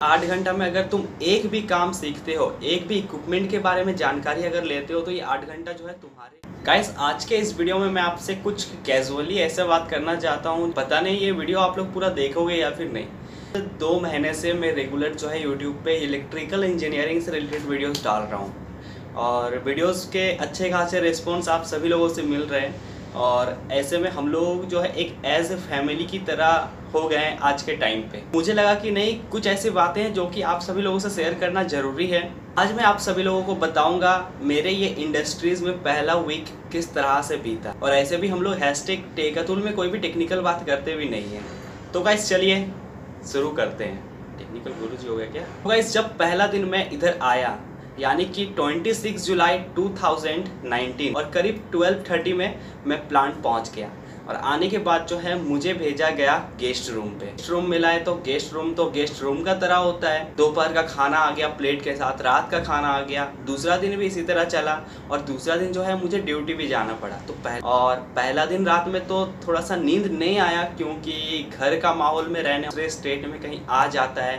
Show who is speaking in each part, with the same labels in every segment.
Speaker 1: आठ घंटा में अगर तुम एक भी काम सीखते हो, एक भी इक्विपमेंट के बारे में जानकारी अगर लेते हो तो ये आठ घंटा जो है तुम्हारे गाइस आज के इस वीडियो में मैं आपसे कुछ कैजुअली ऐसे बात करना चाहता हूँ। पता नहीं ये वीडियो आप लोग पूरा देखोगे या फिर नहीं। दो महीने से मैं रेगुलर जो है यूट्यूब पे इलेक्ट्रिकल इंजीनियरिंग से रिलेटेड वीडियोस डाल रहा हूँ। और वीडियोस के अच्छे खासे रिस्पॉन्स आप सभी लोगों से मिल रहे हैं। और ऐसे में हम लोग जो है एक एज ए फैमिली की तरह हो गए हैं आज के टाइम पे। मुझे लगा कि नहीं, कुछ ऐसी बातें हैं जो कि आप सभी लोगों से शेयर करना ज़रूरी है। आज मैं आप सभी लोगों को बताऊँगा, मेरे ये इंडस्ट्रीज़ में पहला वीक किस तरह से बीता। और ऐसे भी हम लोग हैशटैग टेकातुल में कोई भी टेक्निकल बात करते भी नहीं है। तो गाइस चलिए शुरू करते हैं। टेक्निकल गुरु जी हो गया क्या? तो गाइस जब पहला दिन मैं इधर आया यानी कि 26 जुलाई 2019 और करीब 12:30 में मैं प्लांट पहुँच गया। और आने के बाद जो है मुझे भेजा गया गेस्ट रूम पे। गेस्ट रूम मिला है तो गेस्ट रूम तो गेस्ट रूम का तरह होता है। दोपहर का खाना आ गया प्लेट के साथ रात का खाना आ गया। दूसरा दिन भी इसी तरह चला और दूसरा दिन जो है मुझे ड्यूटी भी जाना पड़ा। तो पह, और पहला दिन रात में तो थोड़ा सा नींद नहीं आया क्योंकि घर का माहौल में रहने स्टेट में कहीं आ जाता है।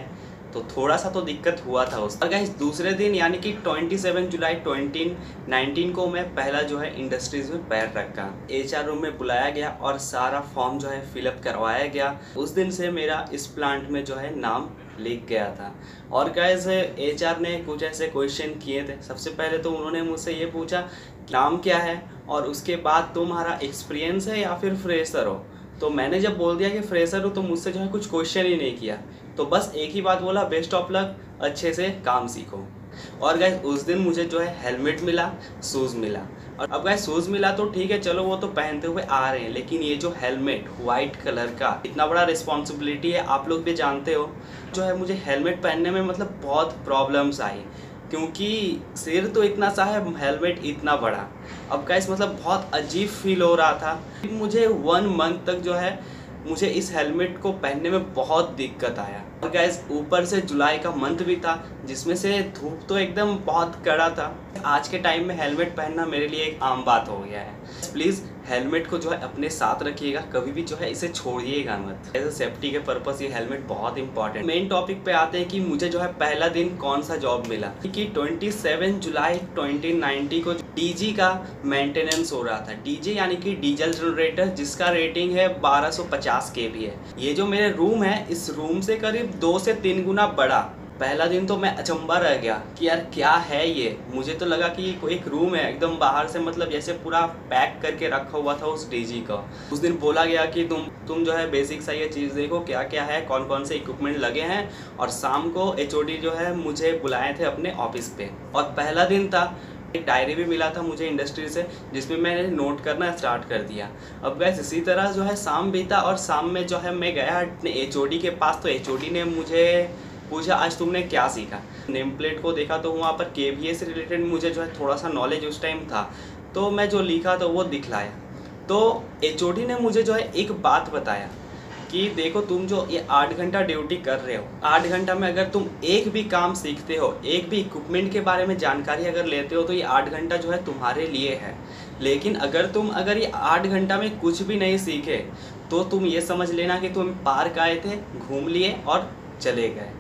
Speaker 1: तो थोड़ा सा तो दिक्कत हुआ था उस गाइस दूसरे दिन, यानी कि 27 जुलाई 2019 को मैं पहला जो है इंडस्ट्रीज़ में पैर रखा। एचआर रूम में बुलाया गया और सारा फॉर्म जो है फिलअप करवाया गया। उस दिन से मेरा इस प्लांट में जो है नाम लिख गया था। और गाइस एच ने कुछ ऐसे क्वेश्चन किए थे। सबसे पहले तो उन्होंने मुझसे ये पूछा, नाम क्या है? और उसके बाद, तुम्हारा एक्सपीरियंस है या फिर फ्रेशर हो? तो मैंने जब बोल दिया कि फ्रेशर हो तो मुझसे जो है कुछ क्वेश्चन ही नहीं किया। तो बस एक ही बात बोला बेस्ट ऑफ़ लक अच्छे से काम सीखो। और गैस उस दिन मुझे जो है हेलमेट मिला शूज़ मिला। और अब गैस शूज़ मिला तो ठीक है, चलो वो तो पहनते हुए आ रहे हैं, लेकिन ये जो हेलमेट वाइट कलर का, इतना बड़ा रिस्पॉन्सिबिलिटी है, आप लोग भी जानते हो। जो है मुझे हेलमेट पहनने में मतलब बहुत प्रॉब्लम्स आई क्योंकि सिर तो इतना सा है हेलमेट इतना बड़ा। अब गैस मतलब बहुत अजीब फील हो रहा था। मुझे वन मंथ तक जो है मुझे इस हेलमेट को पहनने में बहुत दिक्कत आया। और गैस ऊपर से जुलाई का मंथ भी था, जिसमें से धूप तो एकदम बहुत कड़ा था। आज के टाइम में हेलमेट पहनना मेरे लिए एक आम बात हो गया है। प्लीज़ हेलमेट को जो है अपने साथ रखिएगा, कभी भी जो है इसे छोड़िएगा मत। एज सेफ्टी के पर्पस ये हेलमेट बहुत इंपॉर्टेंट मेन टॉपिक पे आते हैं कि मुझे जो है पहला दिन कौन सा जॉब मिला। कि 27 जुलाई 2090 को डीजी का मेंटेनेंस हो रहा था। डीजी यानी कि डीजल जनरेटर जिसका रेटिंग है 1250 के भी है। ये जो मेरे रूम है, इस रूम से करीब दो से तीन गुना बड़ा। पहला दिन तो मैं अचंबा रह गया कि यार क्या है ये? मुझे तो लगा कि कोई एक रूम है, एकदम बाहर से मतलब जैसे पूरा पैक करके रखा हुआ था उस डीजी का। उस दिन बोला गया कि तुम तुम जो है बेसिक सा ये चीज़ देखो क्या क्या है कौन कौन से इक्विपमेंट लगे हैं और शाम को एच जो है मुझे बुलाए थे अपने ऑफ़िस पे। और पहला दिन था एक डायरी भी मिला था मुझे इंडस्ट्री से, जिसमें मैंने नोट करना स्टार्ट कर दिया। अब गैस इसी तरह जो है शाम बीता और शाम में जो है मैं गया अपने एच के पास तो एचओडी ने मुझे पूछा, आज तुमने क्या सीखा? नेम प्लेट को देखा तो वहाँ पर के से रिलेटेड मुझे जो है थोड़ा सा नॉलेज उस टाइम था। तो मैं जो लिखा तो वो दिखलाया। तो एचओडी ने मुझे जो है एक बात बताया। कि देखो तुम जो ये आठ घंटा ड्यूटी कर रहे हो, आठ घंटा में अगर तुम एक भी काम सीखते हो, एक भी इक्विपमेंट के बारे में जानकारी अगर लेते हो तो ये आठ घंटा जो है तुम्हारे लिए है। लेकिन अगर तुम, अगर ये आठ घंटा में कुछ भी नहीं सीखे तो तुम ये समझ लेना कि तुम पार्क आए थे, घूम लिए और चले गए।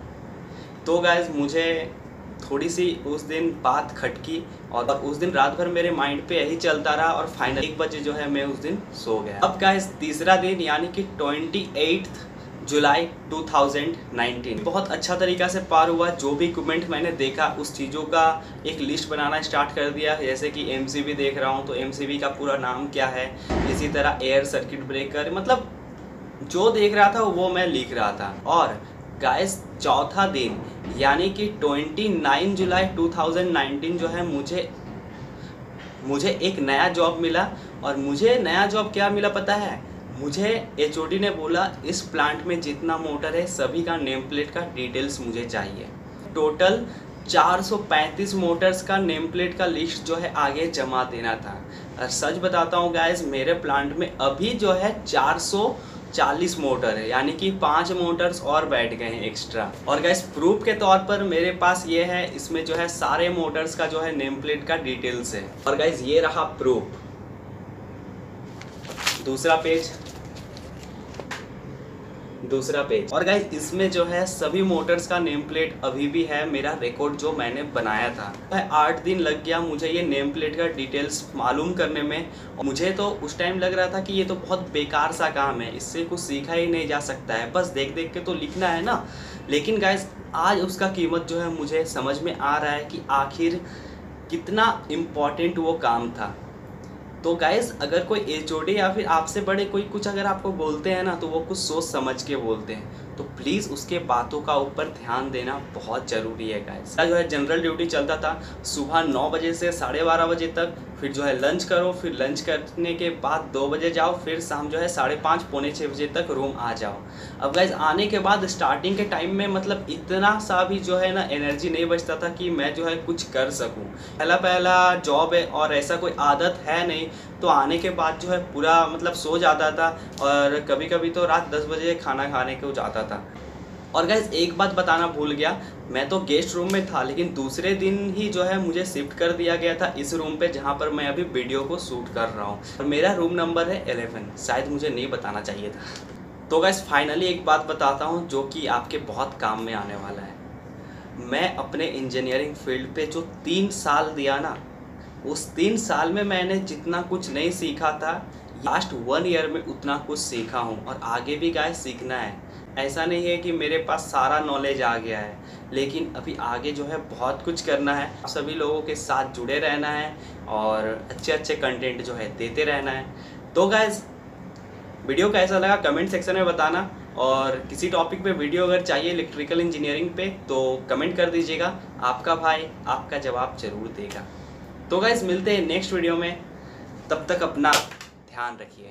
Speaker 1: तो गैज़ मुझे थोड़ी सी उस दिन बात खटकी और उस दिन रात भर मेरे माइंड पे यही चलता रहा और फाइनल एक बजे जो है मैं उस दिन सो गया। अब गैस तीसरा दिन यानी कि ट्वेंटी जुलाई 2019 बहुत अच्छा तरीका से पार हुआ, जो भी इक्विपमेंट मैंने देखा, उस चीज़ों का एक लिस्ट बनाना स्टार्ट कर दिया। जैसे कि एमसीबी देख रहा हूँ तो एमसीबी का पूरा नाम क्या है? इसी तरह एयर सर्किट ब्रेकर मतलब जो देख रहा था, वो मैं लिख रहा था। और गाइस, चौथा दिन, यानी कि 29 जुलाई 2019 जो है मुझे मुझे एक नया जॉब मिला। और मुझे नया जॉब क्या मिला पता है? मुझे एचओडी ने बोला, इस प्लांट में जितना मोटर है, सभी का नेम प्लेट का डिटेल्स मुझे चाहिए। टोटल 435 मोटर्स का नेम प्लेट का लिस्ट जो है आगे जमा देना था। और सच बताता हूँ गैस मेरे प्लांट में अभी जो है 400 चालीस मोटर है, यानी कि पाँच मोटर्स और बैठ गए हैं एक्स्ट्रा और गैस प्रूफ के तौर पर मेरे पास ये है, इसमें जो है सारे मोटर्स का जो है नेम प्लेट का डिटेल्स है। और गैस ये रहा प्रूफ दूसरा पेज दूसरा पेज और गाइज़ इसमें जो है, सभी मोटर्स का नेम प्लेट अभी भी है मेरा रिकॉर्ड जो मैंने बनाया था। आठ दिन लग गया मुझे ये नेम प्लेट का डिटेल्स मालूम करने में। मुझे तो उस टाइम लग रहा था कि ये तो बहुत बेकार सा काम है, इससे कुछ सीखा ही नहीं जा सकता है। बस देख देख के तो लिखना है ना। लेकिन गाइज़ आज उसका कीमत जो है, मुझे समझ में आ रहा है कि आखिर कितना इंपॉर्टेंट वो काम था। तो गाइज़ अगर कोई एच या फिर आपसे बड़े कोई कुछ अगर आपको बोलते हैं ना तो वो कुछ सोच समझ के बोलते हैं। तो प्लीज़ उसके बातों का ऊपर ध्यान देना बहुत ज़रूरी है गाइज़ जो है जनरल ड्यूटी चलता था, सुबह नौ बजे से साढ़े बारह बजे तक फिर जो है लंच करो, फिर लंच करने के बाद दो बजे जाओ, फिर शाम जो है साढ़े पाँच, पौने छः बजे तक रूम आ जाओ। अब गाइज़ आने के बाद स्टार्टिंग के टाइम में मतलब इतना सा भी जो है ना एनर्जी नहीं बचता था कि मैं जो है कुछ कर सकूँ। पहला पहला जॉब है और ऐसा कोई आदत है नहीं तो आने के बाद जो है पूरा मतलब सो जाता था और कभी कभी तो रात दस बजे खाना खाने को जाता था। और गैस एक बात बताना भूल गया, मैं तो गेस्ट रूम में था, लेकिन दूसरे दिन ही जो है मुझे शिफ्ट कर दिया गया था इस रूम पे, जहाँ पर मैं अभी वीडियो को शूट कर रहा हूँ। और मेरा रूम नंबर है एलेवन शायद मुझे नहीं बताना चाहिए था। तो गैस फाइनली एक बात बताता हूँ, जो कि आपके बहुत काम में आने वाला है। मैं अपने इंजीनियरिंग फ़ील्ड पे जो तीन साल दिया ना, उस तीन साल में मैंने जितना कुछ नहीं सीखा था लास्ट वन ईयर में उतना कुछ सीखा हूँ। और आगे भी गाय सीखना है। ऐसा नहीं है कि मेरे पास सारा नॉलेज आ गया है, लेकिन अभी आगे जो है बहुत कुछ करना है। सभी लोगों के साथ जुड़े रहना है और अच्छे अच्छे कंटेंट जो है देते रहना है। तो गाइज़ वीडियो कैसा लगा कमेंट सेक्शन में बताना और किसी टॉपिक पे वीडियो अगर चाहिए इलेक्ट्रिकल इंजीनियरिंग पे तो कमेंट कर दीजिएगा। आपका भाई आपका जवाब ज़रूर देगा। तो गाइज़ मिलते हैं नेक्स्ट वीडियो में। तब तक अपना ध्यान रखिए।